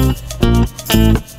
Música